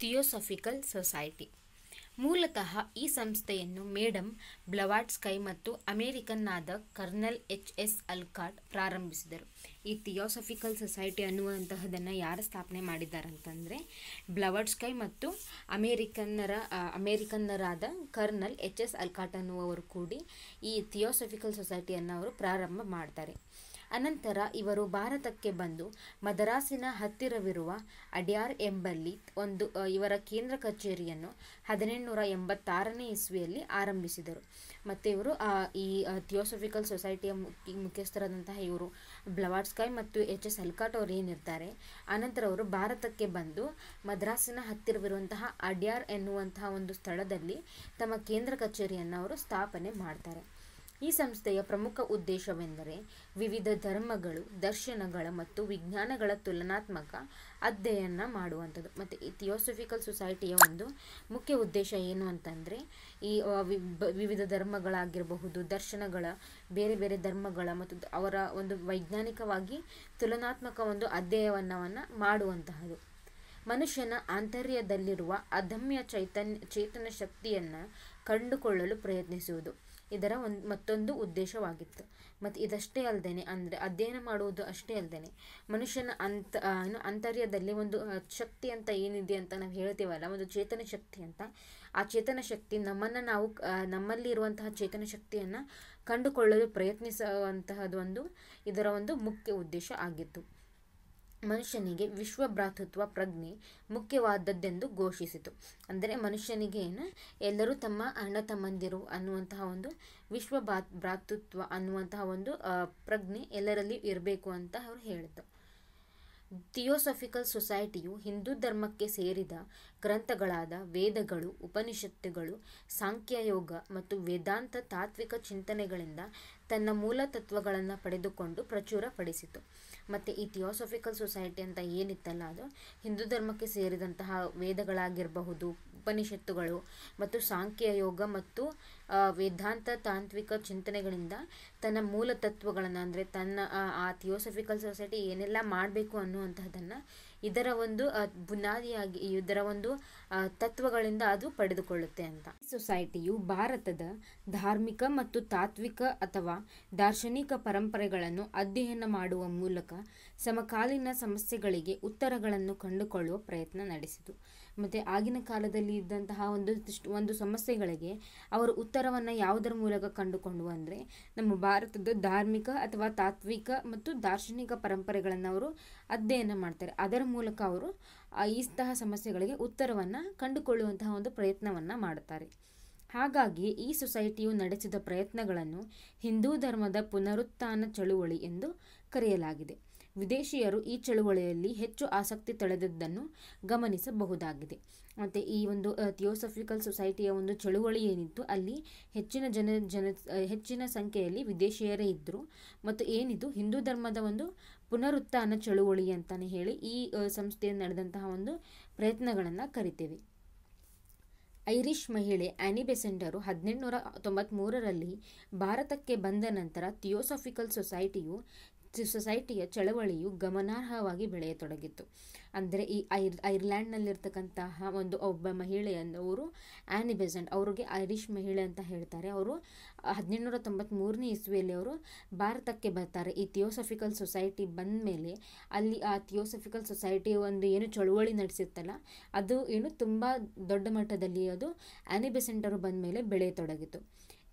Theosophical society. ಮೂಲತಃ ಈ ಸಂಸ್ಥೆಯನ್ನು ಮೇಡಮ್ ಬ್ಲವಾಟ್ಸ್ಕೈ ಮತ್ತು ಅಮೇರಿಕನ್ನಾದ ಕರ್ನಲ್ ಎಚ್ ಎಸ್ ಅಲ್ಕಾಟ್ ಪ್ರಾರಂಭಿಸಿದರು. ಈ ಥಿಯೋಸಫಿಕಲ್ ಸೊಸೈಟಿ ಅನ್ನುವಂತಹದನ್ನು ಯಾರು ಸ್ಥಾಪನೆ ಮಾಡಿದ್ದಾರಂತಂದರೆ ಬ್ಲವಾಟ್ಸ್ಕೈ ಮತ್ತು ಅಮೇರಿಕನ್ನರ ಅಮೇರಿಕನ್ನರಾದ ಕರ್ನಲ್ ಎಚ್ ಎಸ್ ಅಲ್ಕಾಟ್ ಅನ್ನುವರು ಕೂಡಿ ಈ ಥಿಯೋಸಫಿಕಲ್ ಸೊಸೈಟಿಯನ್ನು ಅವರು ಪ್ರಾರಂಭ ಮಾಡ್ತಾರೆ. ಅನಂತರ ಇವರು ಭಾರತಕ್ಕೆ ಬಂದು ಮದರಾಸಿನ ಹತ್ತಿರವಿರುವ ಅಡ್ಯಾರ್ ಎಂಬಲ್ಲಿ ಒಂದು ಇವರ ಕೇಂದ್ರ ಕಚೇರಿಯನ್ನು ಹದಿನೆಂಟುನೂರ ಎಂಬತ್ತಾರನೇ ಇಸ್ವಿಯಲ್ಲಿ ಆರಂಭಿಸಿದರು. ಮತ್ತು ಇವರು ಈ ಥಿಯೋಸಫಿಕಲ್ ಸೊಸೈಟಿಯ ಮುಖ್ಯ, ಮುಖ್ಯಸ್ಥರಾದಂತಹ ಇವರು ಬ್ಲವಾಟ್ಸ್ಕಾಯ್ ಮತ್ತು ಎಚ್ ಎಸ್ ಅಲ್ಕಾಟ್ ಅವರು ಏನಿರ್ತಾರೆ, ಅನಂತರ ಅವರು ಭಾರತಕ್ಕೆ ಬಂದು ಮದ್ರಾಸಿನ ಹತ್ತಿರವಿರುವಂತಹ ಅಡ್ಯಾರ್ ಎನ್ನುವಂತಹ ಒಂದು ಸ್ಥಳದಲ್ಲಿ ತಮ್ಮ ಕೇಂದ್ರ ಕಚೇರಿಯನ್ನು ಅವರು ಸ್ಥಾಪನೆ ಮಾಡ್ತಾರೆ. ಈ ಸಂಸ್ಥೆಯ ಪ್ರಮುಖ ಉದ್ದೇಶವೆಂದರೆ ವಿವಿಧ ಧರ್ಮಗಳು, ದರ್ಶನಗಳ ಮತ್ತು ವಿಜ್ಞಾನಗಳ ತುಲನಾತ್ಮಕ ಅಧ್ಯಯನ ಮಾಡುವಂಥದ್ದು. ಮತ್ತು ಈ ಥಿಯೋಸಫಿಕಲ್ ಸೊಸೈಟಿಯ ಒಂದು ಮುಖ್ಯ ಉದ್ದೇಶ ಏನು ಅಂತಂದರೆ, ಈ ವಿವಿಧ ಧರ್ಮಗಳಾಗಿರಬಹುದು, ದರ್ಶನಗಳ, ಬೇರೆ ಬೇರೆ ಧರ್ಮಗಳ ಮತ್ತು ಅವರ ಒಂದು ವೈಜ್ಞಾನಿಕವಾಗಿ ತುಲನಾತ್ಮಕ ಒಂದು ಅಧ್ಯಯನವನ್ನು ಮಾಡುವಂತಹದ್ದು ಮನುಷ್ಯನ ಆಂತರ್ಯದಲ್ಲಿರುವ ಅದಮ್ಯ ಚೈತನ್ಯ, ಚೇತನ ಶಕ್ತಿಯನ್ನು ಕಂಡುಕೊಳ್ಳಲು ಪ್ರಯತ್ನಿಸುವುದು. ಇದರ ಒಂದು ಮತ್ತೊಂದು ಉದ್ದೇಶವಾಗಿತ್ತು. ಮತ್ತು ಇದಷ್ಟೇ ಅಲ್ಲದೇನೆ ಅಂದರೆ ಅಧ್ಯಯನ ಮಾಡುವುದು ಅಷ್ಟೇ ಅಲ್ಲದೇನೆ ಮನುಷ್ಯನ ಅಂತ ಏನು ಅಂತರ್ಯದಲ್ಲಿ ಒಂದು ಶಕ್ತಿ ಅಂತ ಏನಿದೆ ಅಂತ ನಾವು ಹೇಳ್ತೀವಲ್ಲ, ಒಂದು ಚೇತನ ಶಕ್ತಿ ಅಂತ. ಆ ಚೇತನ ಶಕ್ತಿ ನಮ್ಮನ್ನು ನಾವು ನಮ್ಮಲ್ಲಿ ಇರುವಂತಹ ಚೇತನ ಶಕ್ತಿಯನ್ನು ಕಂಡುಕೊಳ್ಳಲು ಪ್ರಯತ್ನಿಸುವಂತಹದ್ದು ಒಂದು ಇದರ ಒಂದು ಮುಖ್ಯ ಉದ್ದೇಶ ಆಗಿತ್ತು. ಮನುಷ್ಯನಿಗೆ ವಿಶ್ವ ಭ್ರಾತೃತ್ವ ಪ್ರಜ್ಞೆ ಮುಖ್ಯವಾದದ್ದೆಂದು ಘೋಷಿಸಿತು. ಅಂದರೆ ಮನುಷ್ಯನಿಗೆ ಏನು? ಎಲ್ಲರೂ ತಮ್ಮ ಅಣ್ಣ ತಮ್ಮಂದಿರು ಅನ್ನುವಂತಹ ಒಂದು ವಿಶ್ವ ಭ್ರಾತೃತ್ವ ಅನ್ನುವಂತಹ ಒಂದು ಪ್ರಜ್ಞೆ ಎಲ್ಲರಲ್ಲಿ ಇರಬೇಕು ಅಂತ ಅವರು ಹೇಳಿದ್ರು ಥಿಯೋಸಫಿಕಲ್ ಸೊಸೈಟಿಯು ಹಿಂದೂ ಧರ್ಮಕ್ಕೆ ಸೇರಿದ ಗ್ರಂಥಗಳಾದ ವೇದಗಳು, ಉಪನಿಷತ್ತುಗಳು, ಸಾಂಖ್ಯಯೋಗ ಮತ್ತು ವೇದಾಂತ ತಾತ್ವಿಕ ಚಿಂತನೆಗಳಿಂದ ತನ್ನ ಮೂಲ ತತ್ವಗಳನ್ನು ಪಡೆದುಕೊಂಡು ಪ್ರಚುರಪಡಿಸಿತು. ಮತ್ತು ಈ ಥಿಯೋಸಫಿಕಲ್ ಸೊಸೈಟಿ ಅಂತ ಏನಿತ್ತಲ್ಲ ಅದು ಹಿಂದೂ ಧರ್ಮಕ್ಕೆ ಸೇರಿದಂತಹ ವೇದಗಳಾಗಿರಬಹುದು ಉಪನಿಷತ್ತುಗಳು ಮತ್ತು ಸಾಂಖ್ಯ ಯೋಗ ಮತ್ತು ವೇದಾಂತ ತಾಂತ್ವಿಕ ಚಿಂತನೆಗಳಿಂದ ತನ್ನ ಮೂಲ ತತ್ವಗಳನ್ನು ಅಂದರೆ ತನ್ನ ಆ, ಥಿಯೋಸಫಿಕಲ್ ಸೊಸೈಟಿ ಏನೆಲ್ಲ ಮಾಡಬೇಕು ಅನ್ನುವಂತಹದನ್ನು ಇದರ ಒಂದು ಬುನಾದಿಯಾಗಿ, ಇದರ ಒಂದು ತತ್ವಗಳಿಂದ ಅದು ಪಡೆದುಕೊಳ್ಳುತ್ತೆ ಅಂತ. ಸೊಸೈಟಿಯು ಭಾರತದ ಧಾರ್ಮಿಕ ಮತ್ತು ತಾತ್ವಿಕ ಅಥವಾ ದಾರ್ಶನಿಕ ಪರಂಪರೆಗಳನ್ನು ಅಧ್ಯಯನ ಮಾಡುವ ಮೂಲಕ ಸಮಕಾಲೀನ ಸಮಸ್ಯೆಗಳಿಗೆ ಉತ್ತರಗಳನ್ನು ಕಂಡುಕೊಳ್ಳುವ ಪ್ರಯತ್ನ ನಡೆಸಿತು. ಮತ್ತು ಆಗಿನ ಕಾಲದಲ್ಲಿ ಇದ್ದಂತಹ ಒಂದು ಒಂದು ಸಮಸ್ಯೆಗಳಿಗೆ ಅವರು ಉತ್ತರವನ್ನು ಯಾವುದರ ಮೂಲಕ ಕಂಡುಕೊಂಡು ಅಂದರೆ, ನಮ್ಮ ಭಾರತದ ಧಾರ್ಮಿಕ ಅಥವಾ ತಾತ್ವಿಕ ಮತ್ತು ದಾರ್ಶನಿಕ ಪರಂಪರೆಗಳನ್ನು ಅವರು ಅಧ್ಯಯನ ಮಾಡ್ತಾರೆ. ಅದರ ಮೂಲಕ ಅವರು ಇಂತಹ ಸಮಸ್ಯೆಗಳಿಗೆ ಉತ್ತರವನ್ನು ಕಂಡುಕೊಳ್ಳುವಂತಹ ಒಂದು ಪ್ರಯತ್ನವನ್ನು ಮಾಡುತ್ತಾರೆ ಹಾಗಾಗಿ ಈ ಸೊಸೈಟಿಯು ನಡೆಸಿದ ಪ್ರಯತ್ನಗಳನ್ನು ಹಿಂದೂ ಧರ್ಮದ ಪುನರುತ್ಥಾನ ಚಳುವಳಿ ಎಂದು ಕರೆಯಲಾಗಿದೆ. ವಿದೇಶಿಯರು ಈ ಚಳುವಳಿಯಲ್ಲಿ ಹೆಚ್ಚು ಆಸಕ್ತಿ ತಳೆದದ್ದನ್ನು ಗಮನಿಸಬಹುದಾಗಿದೆ. ಮತ್ತು ಈ ಒಂದು ಥಿಯೋಸಫಿಕಲ್ ಸೊಸೈಟಿಯ ಒಂದು ಚಳುವಳಿ ಏನಿತ್ತು, ಅಲ್ಲಿ ಹೆಚ್ಚಿನ ಜನ ಜನ ಹೆಚ್ಚಿನ ಸಂಖ್ಯೆಯಲ್ಲಿ ವಿದೇಶಿಯರೇ ಇದ್ದರು ಮತ್ತು ಏನಿದು, ಹಿಂದೂ ಧರ್ಮದ ಒಂದು ಪುನರುತ್ಥಾನ ಚಳುವಳಿ ಅಂತಲೇ ಹೇಳಿ ಈ ಸಂಸ್ಥೆಯಲ್ಲಿ ನಡೆದಂತಹ ಒಂದು ಪ್ರಯತ್ನಗಳನ್ನು ಕರಿತೇವೆ. ಐರಿಷ್ ಮಹಿಳೆ ಆ್ಯನಿ ಬೆಸೆಂಟರು ಹದಿನೆಂಟುನೂರ ತೊಂಬತ್ತ್ಮೂರರಲ್ಲಿ ಭಾರತಕ್ಕೆ ಬಂದ ನಂತರ ಥಿಯೋಸಫಿಕಲ್ ಸೊಸೈಟಿಯು ಸೊಸೈಟಿಯ ಚಳವಳಿಯು ಗಮನಾರ್ಹವಾಗಿ ಬೆಳೆಯತೊಡಗಿತ್ತು. ಅಂದರೆ ಈ ಐರ್ ಐರ್ಲ್ಯಾಂಡ್ನಲ್ಲಿರ್ತಕ್ಕಂತಹ ಒಂದು ಒಬ್ಬ ಮಹಿಳೆಯವರು ಆ್ಯನಿ ಬೆಸೆಂಟ್ ಅವ್ರಿಗೆ ಐರಿಷ್ ಮಹಿಳೆ ಅಂತ ಹೇಳ್ತಾರೆ. ಅವರು ಹದಿನೆಂಟುನೂರ ತೊಂಬತ್ತ್ಮೂರನೇ ಇಸ್ವಿಯಲ್ಲಿ ಅವರು ಭಾರತಕ್ಕೆ ಬರ್ತಾರೆ. ಈ ಥಿಯೋಸಫಿಕಲ್ ಸೊಸೈಟಿ ಬಂದ ಮೇಲೆ ಅಲ್ಲಿ ಆ ಥಿಯೋಸಫಿಕಲ್ ಸೊಸೈಟಿ ಒಂದು ಏನು ಚಳುವಳಿ ನಡೆಸಿತ್ತಲ್ಲ, ಅದು ಏನು ತುಂಬ ದೊಡ್ಡ ಮಟ್ಟದಲ್ಲಿ ಅದು ಆ್ಯನಿ ಅವರು ಬಂದ ಮೇಲೆ ಬೆಳೆಯತೊಡಗಿತು.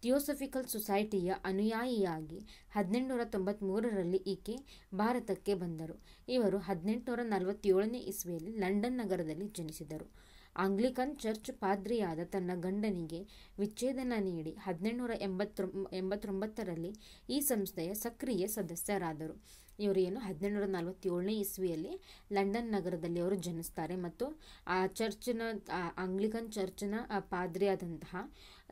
ಥಿಯೋಸಫಿಕಲ್ ಸೊಸೈಟಿಯ ಅನುಯಾಯಿಯಾಗಿ ಹದಿನೆಂಟುನೂರ ತೊಂಬತ್ತ್ಮೂರರಲ್ಲಿ ಈಕೆ ಭಾರತಕ್ಕೆ ಬಂದರು. ಇವರು ಹದಿನೆಂಟುನೂರ ನಲವತ್ತೇಳನೇ ಇಸ್ವಿಯಲ್ಲಿ ಲಂಡನ್ ನಗರದಲ್ಲಿ ಜನಿಸಿದರು. ಆಂಗ್ಲಿಕನ್ ಚರ್ಚ್ ಪಾದ್ರಿಯಾದ ತನ್ನ ಗಂಡನಿಗೆ ವಿಚ್ಛೇದನ ನೀಡಿ ಹದಿನೆಂಟುನೂರ ಎಂಬತ್ತೊಂಬ ಎಂಬತ್ತೊಂಬತ್ತರಲ್ಲಿ ಈ ಸಂಸ್ಥೆಯ ಸಕ್ರಿಯ ಸದಸ್ಯರಾದರು. ಇವರು ಏನು? ಹದಿನೆಂಟುನೂರ ನಲವತ್ತೇಳನೇ ಇಸ್ವಿಯಲ್ಲಿ ಲಂಡನ್ ನಗರದಲ್ಲಿ ಅವರು ಜನಿಸ್ತಾರೆ ಮತ್ತು ಆ ಚರ್ಚಿನ ಆಂಗ್ಲಿಕನ್ ಚರ್ಚಿನ ಪಾದ್ರಿಯಾದಂತಹ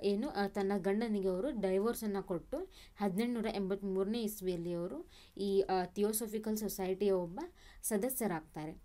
ಏನು? ತನ್ನ ಗಂಡನಿಗೆ ಅವರು ಡೈವೋರ್ಸನ್ನು ಕೊಟ್ಟು ಹದಿನೆಂಟುನೂರ ಎಂಬತ್ತ್ಮೂರನೇ ಇಸ್ವಿಯಲ್ಲಿ ಅವರು ಈ ಥಿಯೋಸಫಿಕಲ್ ಸೊಸೈಟಿಯ ಒಬ್ಬ ಸದಸ್ಯರಾಗ್ತಾರೆ.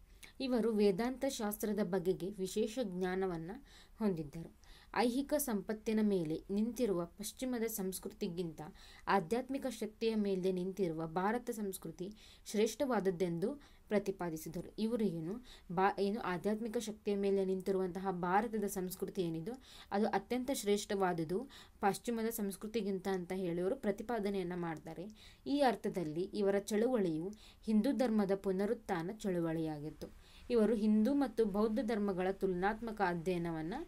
ಇವರು ವೇದಾಂತ ಶಾಸ್ತ್ರದ ಬಗೆಗೆ ವಿಶೇಷ ಜ್ಞಾನವನ್ನು ಹೊಂದಿದ್ದರು. ಐಹಿಕ ಸಂಪತ್ತಿನ ಮೇಲೆ ನಿಂತಿರುವ ಪಶ್ಚಿಮದ ಸಂಸ್ಕೃತಿಗಿಂತ ಆಧ್ಯಾತ್ಮಿಕ ಶಕ್ತಿಯ ಮೇಲೆ ನಿಂತಿರುವ ಭಾರತ ಸಂಸ್ಕೃತಿ ಶ್ರೇಷ್ಠವಾದದ್ದೆಂದು ಪ್ರತಿಪಾದಿಸಿದರು. ಇವರು ಏನು? ಬಾ, ಏನು ಆಧ್ಯಾತ್ಮಿಕ ಶಕ್ತಿಯ ಮೇಲೆ ನಿಂತಿರುವಂತಹ ಭಾರತದ ಸಂಸ್ಕೃತಿ ಏನಿದು? ಅದು ಅತ್ಯಂತ ಶ್ರೇಷ್ಠವಾದುದು ಪಾಶ್ಚಿಮದ ಸಂಸ್ಕೃತಿಗಿಂತ ಅಂತ ಹೇಳಿ ಅವರು ಪ್ರತಿಪಾದನೆಯನ್ನು ಮಾಡ್ತಾರೆ. ಈ ಅರ್ಥದಲ್ಲಿ ಇವರ ಚಳುವಳಿಯು ಹಿಂದೂ ಧರ್ಮದ ಪುನರುತ್ಥಾನ ಚಳುವಳಿಯಾಗಿತ್ತು. ಇವರು ಹಿಂದೂ ಮತ್ತು ಬೌದ್ಧ ಧರ್ಮಗಳ ತುಲನಾತ್ಮಕ ಅಧ್ಯಯನವನ್ನು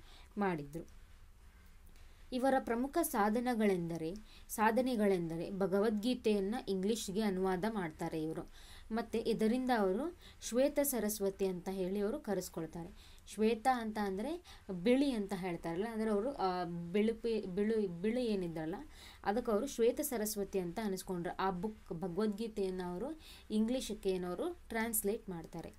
ಮಾಡಿದರು. ಇವರ ಪ್ರಮುಖ ಸಾಧನಗಳೆಂದರೆ, ಸಾಧನೆಗಳೆಂದರೆ ಭಗವದ್ಗೀತೆಯನ್ನು ಇಂಗ್ಲಿಷ್ಗೆ ಅನುವಾದ ಮಾಡ್ತಾರೆ ಇವರು. ಮತ್ತು ಇದರಿಂದ ಅವರು ಶ್ವೇತ ಸರಸ್ವತಿ ಅಂತ ಹೇಳಿ ಅವರು ಕರೆಸ್ಕೊಳ್ತಾರೆ. ಶ್ವೇತ ಅಂತ ಅಂದರೆ ಬಿಳಿ ಅಂತ ಹೇಳ್ತಾರಲ್ಲ, ಅಂದರೆ ಅವರು ಬಿಳುಪಿ, ಬಿಳು, ಬಿಳಿ ಏನಿದ್ರಲ್ಲ, ಅದಕ್ಕೆ ಅವರು ಶ್ವೇತ ಸರಸ್ವತಿ ಅಂತ ಅನಿಸ್ಕೊಂಡ್ರು. ಆ ಬುಕ್, ಭಗವದ್ಗೀತೆಯನ್ನು ಅವರು ಇಂಗ್ಲೀಷಕ್ಕೆ ಏನವರು ಟ್ರಾನ್ಸ್ಲೇಟ್ ಮಾಡ್ತಾರೆ.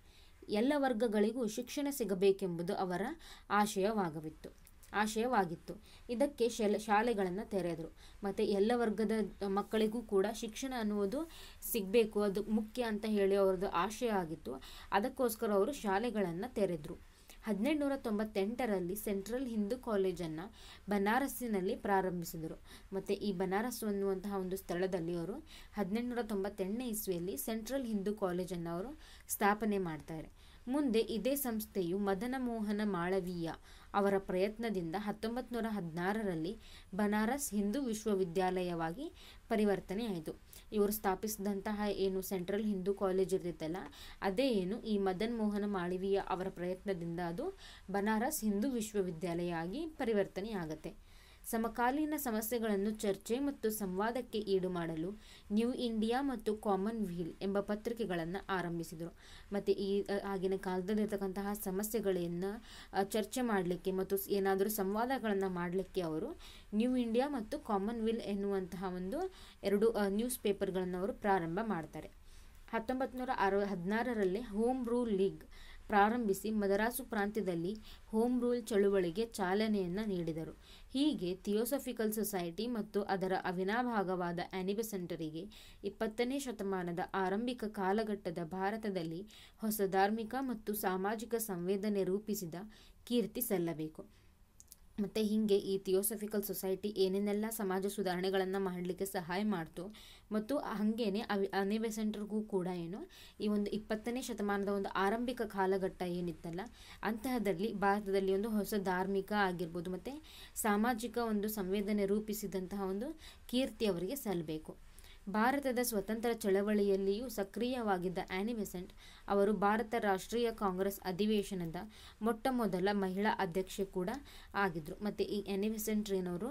ಎಲ್ಲ ವರ್ಗಗಳಿಗೂ ಶಿಕ್ಷಣ ಸಿಗಬೇಕೆಂಬುದು ಅವರ ಆಶಯವಾಗವಿತ್ತು ಆಶಯವಾಗಿತ್ತು. ಇದಕ್ಕೆ ಶಲ, ಶಾಲೆಗಳನ್ನು ತೆರೆದರು. ಮತ್ತು ಎಲ್ಲ ವರ್ಗದ ಮಕ್ಕಳಿಗೂ ಕೂಡ ಶಿಕ್ಷಣ ಅನ್ನುವುದು ಸಿಗಬೇಕು. ಅದು ಮುಖ್ಯ ಅಂತ ಹೇಳಿ ಅವ್ರದ್ದು ಆಶಯ ಆಗಿತ್ತು. ಅದಕ್ಕೋಸ್ಕರ ಅವರು ಶಾಲೆಗಳನ್ನು ತೆರೆದರು. ಹದಿನೆಂಟುನೂರ ತೊಂಬತ್ತೆಂಟರಲ್ಲಿ ಸೆಂಟ್ರಲ್ ಹಿಂದೂ ಕಾಲೇಜನ್ನು ಬನಾರಸ್ಸಿನಲ್ಲಿ ಪ್ರಾರಂಭಿಸಿದರು. ಮತ್ತು ಈ ಬನಾರಸ್ ಅನ್ನುವಂತಹ ಒಂದು ಸ್ಥಳದಲ್ಲಿ ಅವರು ಹದಿನೆಂಟುನೂರ ತೊಂಬತ್ತೆಂಟನೇ ಇಸ್ವಿಯಲ್ಲಿ ಸೆಂಟ್ರಲ್ ಹಿಂದೂ ಕಾಲೇಜನ್ನು ಅವರು ಸ್ಥಾಪನೆ ಮಾಡ್ತಾರೆ. ಮುಂದೆ ಇದೇ ಸಂಸ್ಥೆಯು ಮದನ ಮೋಹನ ಮಾಳವೀಯ ಅವರ ಪ್ರಯತ್ನದಿಂದ ಹತ್ತೊಂಬತ್ತು ನೂರ ಹದಿನಾರರಲ್ಲಿ ಬನಾರಸ್ ಹಿಂದೂ ವಿಶ್ವವಿದ್ಯಾಲಯವಾಗಿ ಪರಿವರ್ತನೆಯಾಯಿತು. ಇವರು ಸ್ಥಾಪಿಸಿದಂತಹ ಏನು ಸೆಂಟ್ರಲ್ ಹಿಂದೂ ಕಾಲೇಜ್ ಇರ್ತಿತ್ತಲ್ಲ ಅದೇ ಏನು ಈ ಮದನ್ ಮೋಹನ ಮಾಳವೀಯ ಅವರ ಪ್ರಯತ್ನದಿಂದ ಅದು ಬನಾರಸ್ ಹಿಂದೂ ವಿಶ್ವವಿದ್ಯಾಲಯ ಆಗಿ ಪರಿವರ್ತನೆಯಾಗತ್ತೆ. ಸಮಕಾಲೀನ ಸಮಸ್ಯೆಗಳನ್ನು ಚರ್ಚೆ ಮತ್ತು ಸಂವಾದಕ್ಕೆ ಈಡು ಮಾಡಲು ನ್ಯೂ ಇಂಡಿಯಾ ಮತ್ತು ಕಾಮನ್ ವೀಲ್ ಎಂಬ ಪತ್ರಿಕೆಗಳನ್ನು ಆರಂಭಿಸಿದರು. ಮತ್ತು ಈ ಆಗಿನ ಕಾಲದಲ್ಲಿರ್ತಕ್ಕಂತಹ ಸಮಸ್ಯೆಗಳನ್ನು ಚರ್ಚೆ ಮಾಡಲಿಕ್ಕೆ ಮತ್ತು ಏನಾದರೂ ಸಂವಾದಗಳನ್ನು ಮಾಡಲಿಕ್ಕೆ ಅವರು ನ್ಯೂ ಇಂಡಿಯಾ ಮತ್ತು ಕಾಮನ್ ವೀಲ್ ಎನ್ನುವಂತಹ ಒಂದು ಎರಡು ನ್ಯೂಸ್ ಪೇಪರ್ಗಳನ್ನು ಅವರು ಪ್ರಾರಂಭ ಮಾಡ್ತಾರೆ. ಹತ್ತೊಂಬತ್ತು ನೂರ ಅರವ ಹದಿನಾರರಲ್ಲಿ ಹೋಮ್ ರೂಲ್ ಲೀಗ್ ಪ್ರಾರಂಭಿಸಿ ಮದರಾಸು ಪ್ರಾಂತ್ಯದಲ್ಲಿ ಹೋಮ್ ರೂಲ್ ಚಳುವಳಿಗೆ ಚಾಲನೆಯನ್ನು ನೀಡಿದರು. ಹೀಗೆ ಥಿಯೋಸಫಿಕಲ್ ಸೊಸೈಟಿ ಮತ್ತು ಅದರ ಅವಿನಾಭಾಗವಾದ ಆ್ಯನಿಬೆಸೆಂಟರಿಗೆ ಇಪ್ಪತ್ತನೇ ಶತಮಾನದ ಆರಂಭಿಕ ಕಾಲಘಟ್ಟದ ಭಾರತದಲ್ಲಿ ಹೊಸ ಧಾರ್ಮಿಕ ಮತ್ತು ಸಾಮಾಜಿಕ ಸಂವೇದನೆ ರೂಪಿಸಿದ ಕೀರ್ತಿ ಸಲ್ಲಬೇಕು. ಮತ್ತು ಹೀಗೆ ಈ ಥಿಯೋಸಫಿಕಲ್ ಸೊಸೈಟಿ ಏನೇನೆಲ್ಲ ಸಮಾಜ ಸುಧಾರಣೆಗಳನ್ನು ಮಾಡಲಿಕ್ಕೆ ಸಹಾಯ ಮಾಡ್ತು. ಮತ್ತು ಹಾಗೇನೆ ಅವಿ ಅನಿಬೆಸೆಂಟ್ರಿಗೂ ಕೂಡ ಏನು, ಈ ಒಂದು ಇಪ್ಪತ್ತನೇ ಶತಮಾನದ ಒಂದು ಆರಂಭಿಕ ಕಾಲಘಟ್ಟ ಏನಿತ್ತಲ್ಲ ಅಂತಹದಲ್ಲಿ ಭಾರತದಲ್ಲಿ ಒಂದು ಹೊಸ ಧಾರ್ಮಿಕ ಆಗಿರ್ಬೋದು, ಮತ್ತು ಸಾಮಾಜಿಕ ಒಂದು ಸಂವೇದನೆ ರೂಪಿಸಿದಂತಹ ಒಂದು ಕೀರ್ತಿ ಅವರಿಗೆ ಸಲ್ಲಬೇಕು ಭಾರತದ ಸ್ವತಂತ್ರ ಚಳವಳಿಯಲ್ಲಿಯೂ ಸಕ್ರಿಯವಾಗಿದ್ದ ಆ್ಯನಿಬೆಸೆಂಟ್ ಅವರು ಭಾರತ ರಾಷ್ಟ್ರೀಯ ಕಾಂಗ್ರೆಸ್ ಅಧಿವೇಶನದ ಮೊಟ್ಟ ಮೊದಲ ಮಹಿಳಾ ಅಧ್ಯಕ್ಷೆ ಕೂಡ ಆಗಿದ್ದರು ಮತ್ತು ಈ ಆ್ಯನಿಬೆಸೆಂಟ್ ಏನವರು